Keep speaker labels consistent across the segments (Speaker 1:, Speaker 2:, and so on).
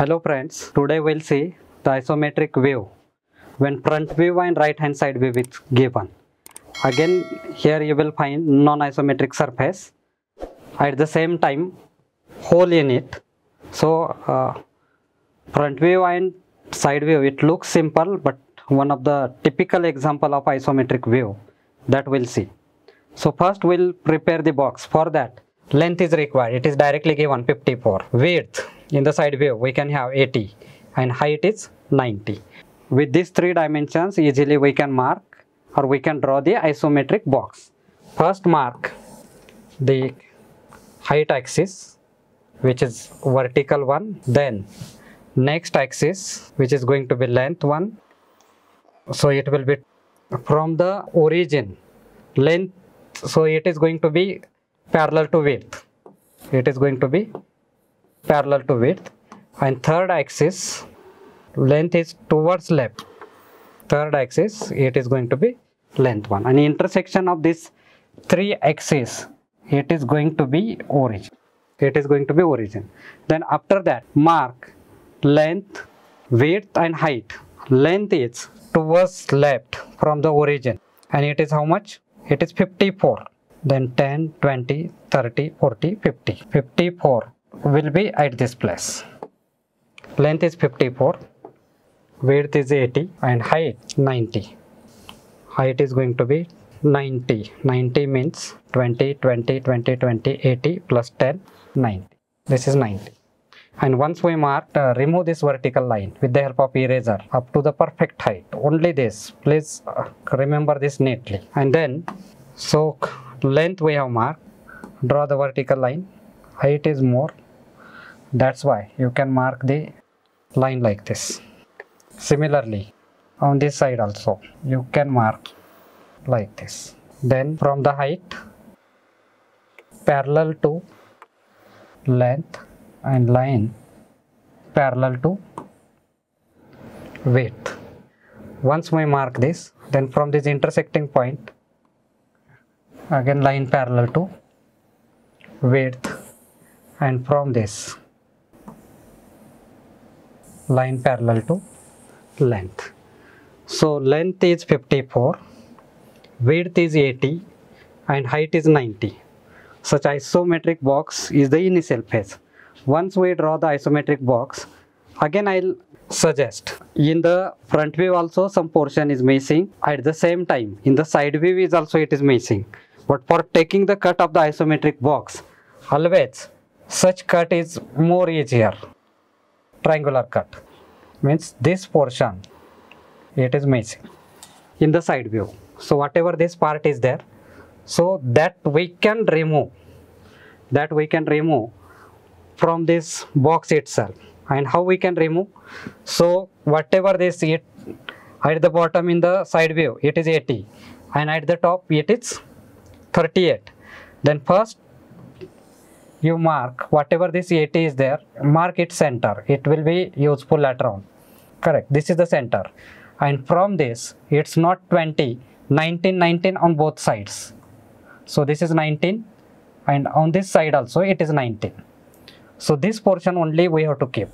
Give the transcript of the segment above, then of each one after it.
Speaker 1: Hello friends, today we'll see the isometric view when front view and right hand side view is given. Again here you will find non-isometric surface at the same time hole in it. So uh, front view and side view it looks simple but one of the typical example of isometric view that we'll see. So first we'll prepare the box. For that length is required. It is directly given 54. Width in the side view we can have 80 and height is 90. With these three dimensions easily we can mark or we can draw the isometric box. First mark the height axis which is vertical one then next axis which is going to be length one so it will be from the origin length so it is going to be parallel to width it is going to be parallel to width. And third axis length is towards left. Third axis it is going to be length one. And intersection of this three axes it is going to be origin. It is going to be origin. Then after that mark length width and height. Length is towards left from the origin. And it is how much? It is 54 then 10 20 30 40 50 54 will be at this place. Length is 54 width is 80 and height 90 height is going to be 90 90 means 20 20 20 20 80 plus 10 90 this is 90 and once we mark uh, remove this vertical line with the help of eraser up to the perfect height only this. Please uh, remember this neatly. And then so length we have marked. Draw the vertical line height is more that's why you can mark the line like this. Similarly on this side also you can mark like this. Then from the height parallel to length and line parallel to width. Once we mark this then from this intersecting point again line parallel to width and from this line parallel to length. So length is 54 width is 80 and height is 90 such isometric box is the initial phase. Once we draw the isometric box again i'll suggest in the front view also some portion is missing. At the same time in the side view is also it is missing. But for taking the cut of the isometric box always such cut is more easier. Triangular cut means this portion it is missing in the side view. So whatever this part is there so that we can remove that we can remove from this box itself. And how we can remove? So whatever this it at the bottom in the side view it is 80 and at the top it is 38 then first you mark whatever this 80 is there mark its center. It will be useful later on. Correct. This is the center. And from this it's not 20 19 19 on both sides. So this is 19 and on this side also it is 19 so this portion only we have to keep.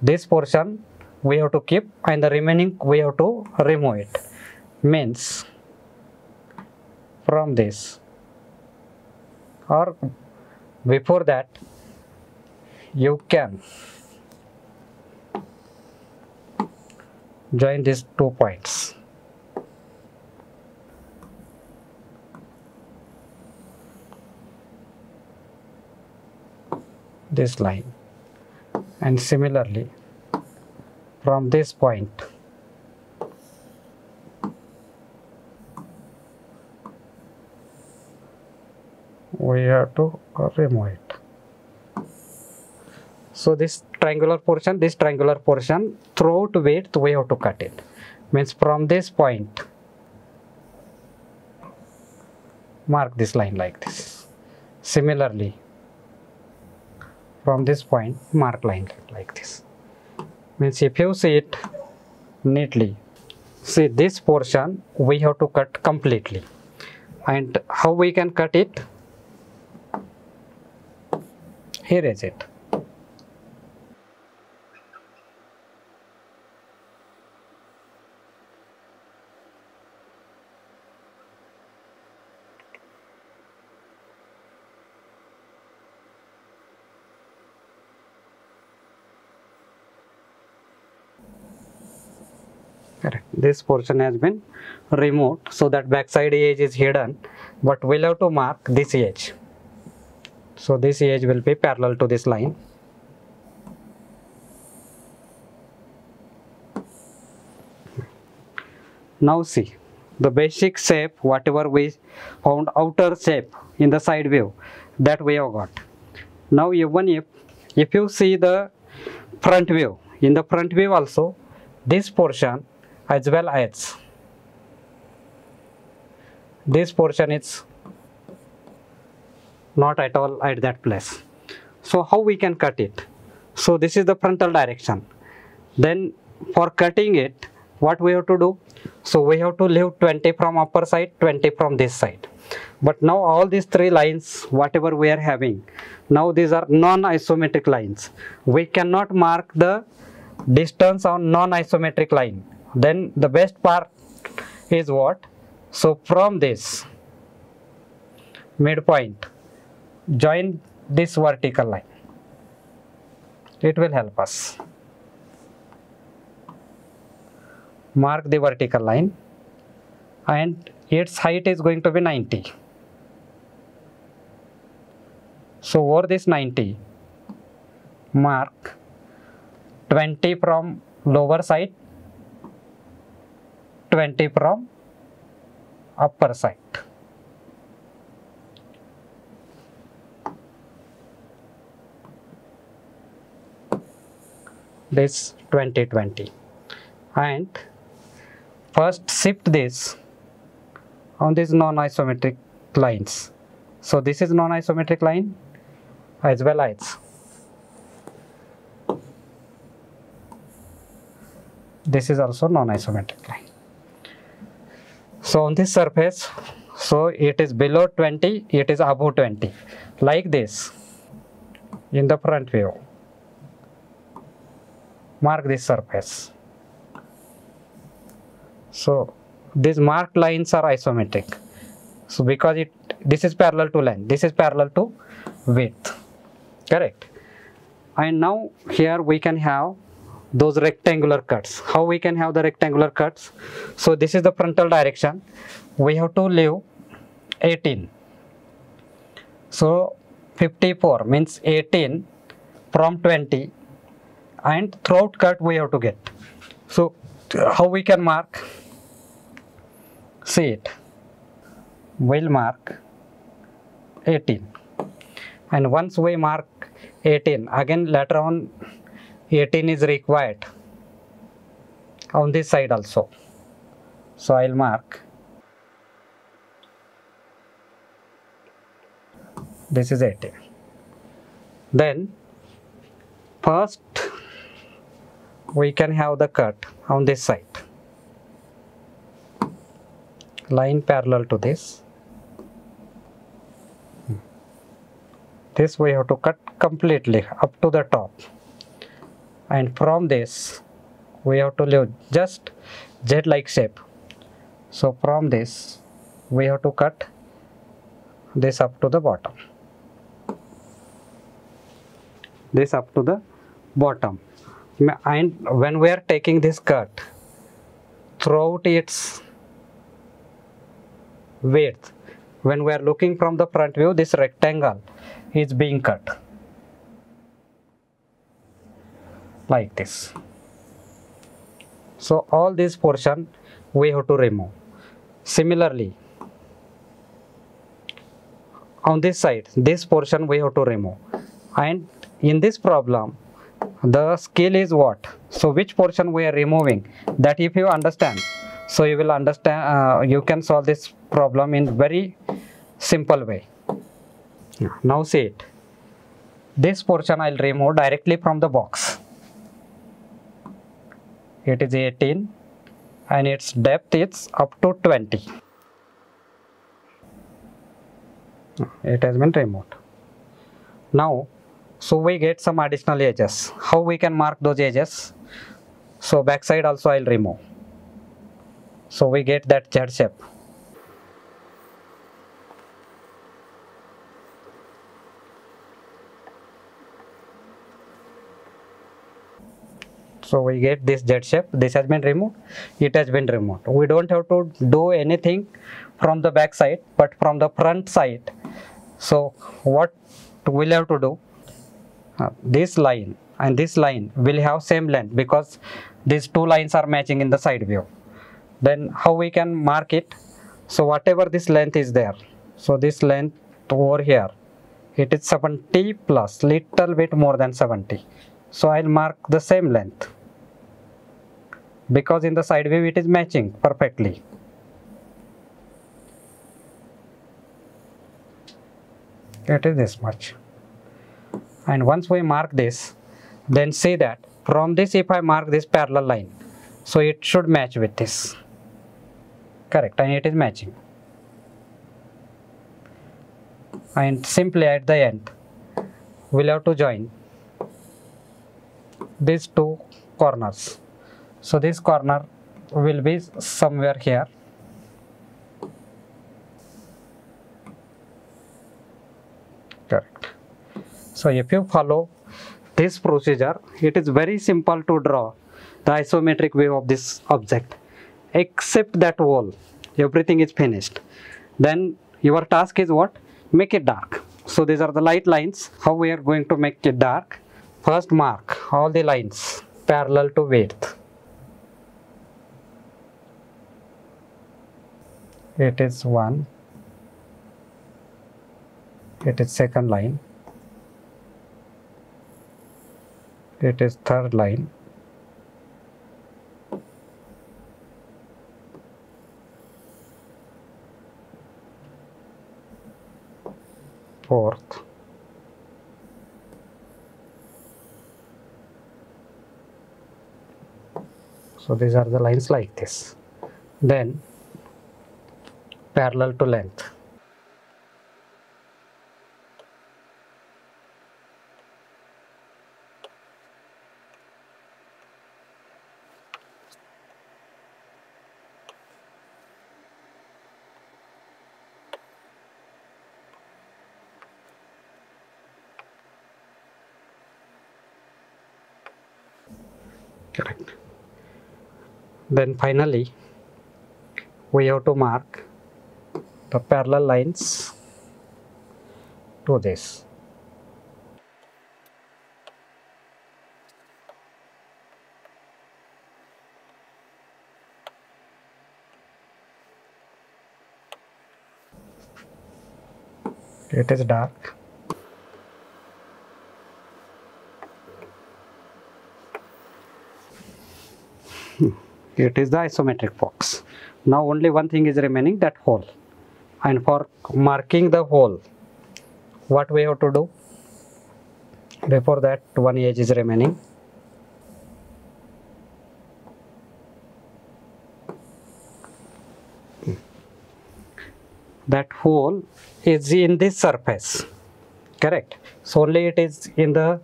Speaker 1: This portion we have to keep and the remaining we have to remove it. Means from this or before that you can join these two points. This line. And similarly from this point we have to remove it. So this triangular portion this triangular portion throughout width we have to cut it. Means from this point mark this line like this. Similarly from this point mark line like this. Means if you see it neatly see this portion we have to cut completely. And how we can cut it here is it. this portion has been removed so that backside edge is hidden but we'll have to mark this edge so this edge will be parallel to this line. Now see, the basic shape, whatever we found outer shape in the side view, that we have got. Now even if, if you see the front view, in the front view also, this portion as well as this portion is not at all at that place. So how we can cut it? So this is the frontal direction. Then for cutting it, what we have to do? So we have to leave 20 from upper side, 20 from this side. But now all these three lines, whatever we are having, now these are non-isometric lines. We cannot mark the distance on non-isometric line. Then the best part is what? So from this midpoint, join this vertical line. It will help us. Mark the vertical line and its height is going to be 90. So over this 90, mark 20 from lower side, 20 from upper side. This 2020 and first shift this on these non-isometric lines. So this is non-isometric line as well as this is also non-isometric line. So on this surface, so it is below 20, it is above 20, like this in the front view. Mark this surface. So these marked lines are isometric. So because it this is parallel to length, this is parallel to width. Correct. And now here we can have those rectangular cuts. How we can have the rectangular cuts? So this is the frontal direction. We have to leave 18. So 54 means 18 from 20 and throat cut we have to get. So how we can mark? See it. We'll mark 18 and once we mark 18 again later on 18 is required on this side also so I'll mark this is 18 then first we can have the cut on this side. Line parallel to this. This we have to cut completely up to the top. And from this we have to leave just jet like shape. So from this we have to cut this up to the bottom. This up to the bottom and when we are taking this cut throughout its width when we are looking from the front view this rectangle is being cut. Like this. So all this portion we have to remove. Similarly on this side this portion we have to remove. And in this problem the scale is what? So which portion we are removing? That if you understand so you will understand uh, you can solve this problem in very simple way. Now see it. This portion i'll remove directly from the box. It is 18 and its depth is up to 20 it has been removed. Now so we get some additional edges. How we can mark those edges? So backside also i'll remove. So we get that z shape. So we get this z shape. This has been removed. It has been removed. We don't have to do anything from the back side but from the front side. So what we'll have to do uh, this line and this line will have same length because these two lines are matching in the side view. Then how we can mark it? So whatever this length is there so this length over here it is 70 plus little bit more than 70 so I'll mark the same length because in the side view it is matching perfectly. It is this much and once we mark this then see that from this if I mark this parallel line so it should match with this. Correct. And it is matching. And simply at the end we'll have to join these two corners. So this corner will be somewhere here correct so if you follow this procedure it is very simple to draw the isometric view of this object except that wall. Everything is finished. Then your task is what? Make it dark. So these are the light lines. How we are going to make it dark? First mark all the lines parallel to width. It is one. It is second line it is third line. Fourth. So these are the lines like this. Then parallel to length then finally we have to mark the parallel lines to this. It is dark it is the isometric box. Now only one thing is remaining that hole. And for marking the hole what we have to do? Before that one edge is remaining. That hole is in this surface correct? So only it is in the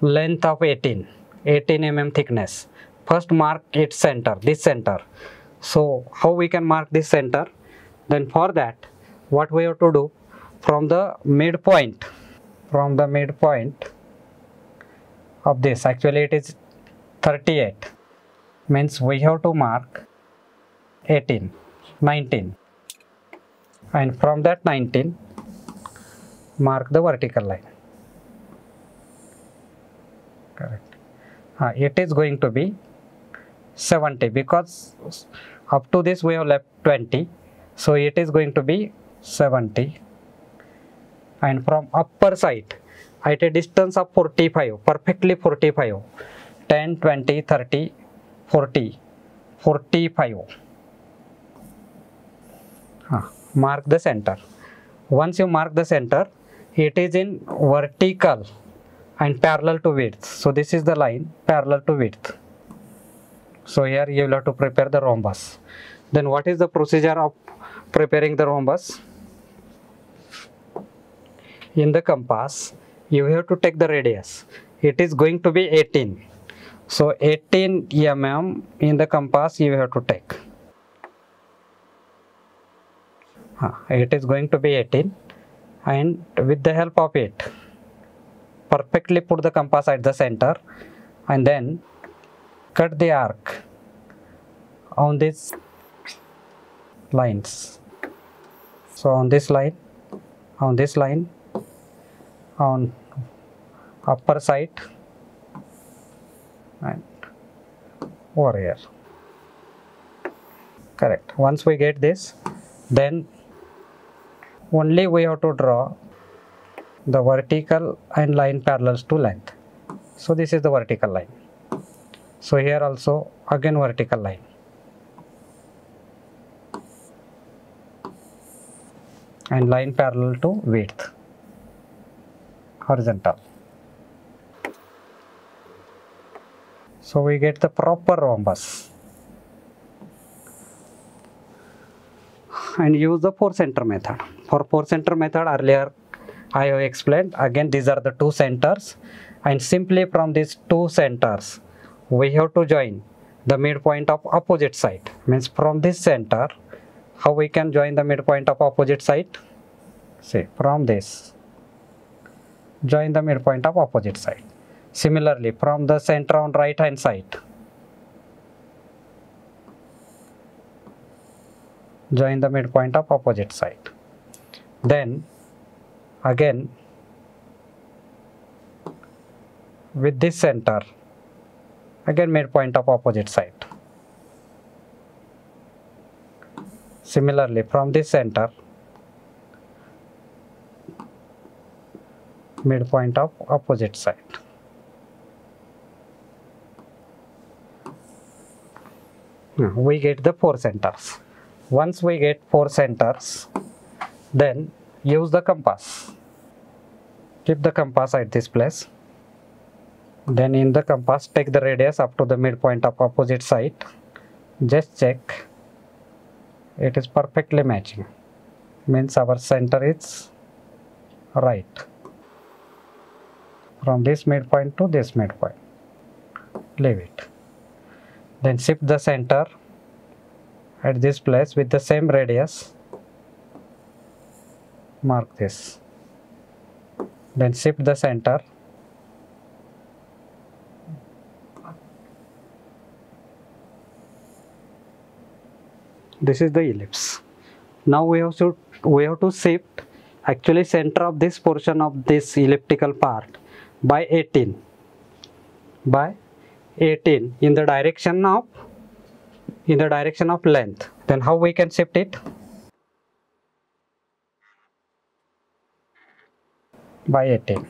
Speaker 1: length of 18 18 mm thickness first mark its center this center. So how we can mark this center? Then for that what we have to do? From the midpoint from the midpoint of this actually it is 38 means we have to mark 18 19 and from that 19 mark the vertical line. Correct. Uh, it is going to be 70 because up to this we have left 20 so it is going to be 70 and from upper side at a distance of 45 perfectly 45 10 20 30 40 45 Ah, mark the center. Once you mark the center it is in vertical and parallel to width. So this is the line parallel to width so here you will have to prepare the rhombus. Then what is the procedure of preparing the rhombus? In the compass you have to take the radius. It is going to be 18 so 18 mm in the compass you have to take. Ah, it is going to be 18 and with the help of it perfectly put the compass at the center and then cut the arc on these lines. So on this line on this line on upper side and over here. Correct. Once we get this then only we have to draw the vertical and line parallels to length. So this is the vertical line so here also again vertical line. And line parallel to width. Horizontal. So we get the proper rhombus. And use the four center method. For four center method earlier I have explained. Again these are the two centers. And simply from these two centers we have to join the midpoint of opposite side. Means from this center how we can join the midpoint of opposite side? Say from this. Join the midpoint of opposite side. Similarly from the center on right hand side. Join the midpoint of opposite side. Then again with this center again midpoint of opposite side. Similarly from this center midpoint of opposite side. We get the four centers. Once we get four centers then use the compass. Keep the compass at this place then in the compass take the radius up to the midpoint of opposite side. Just check. It is perfectly matching. Means our center is right. From this midpoint to this midpoint. Leave it. Then shift the center at this place with the same radius. Mark this. Then shift the center this is the ellipse. Now we have to we have to shift actually center of this portion of this elliptical part by 18 by 18 in the direction of in the direction of length. Then how we can shift it? By 18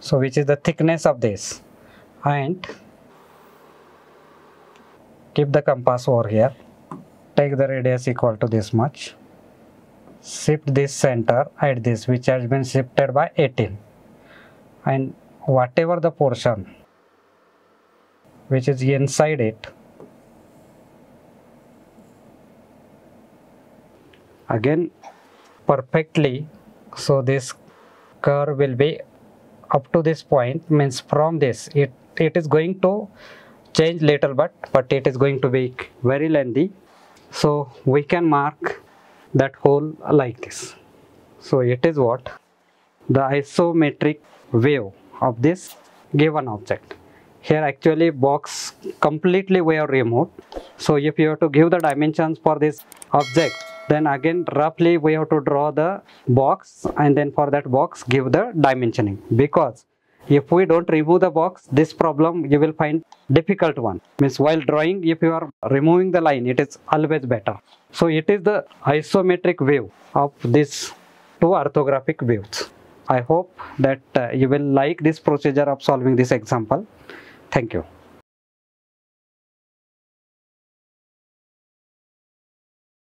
Speaker 1: so which is the thickness of this? And keep the compass over here take the radius equal to this much. Shift this center at this which has been shifted by 18 and whatever the portion which is inside it again perfectly so this curve will be up to this point means from this it it is going to change little but but it is going to be very lengthy so we can mark that hole like this. So it is what? The isometric view of this given object. Here actually box completely we have removed. So if you have to give the dimensions for this object then again roughly we have to draw the box and then for that box give the dimensioning. Because if we don't remove the box this problem you will find difficult one. Means while drawing if you are removing the line it is always better. So it is the isometric view of this two orthographic views i hope that uh, you will like this procedure of solving this example. Thank you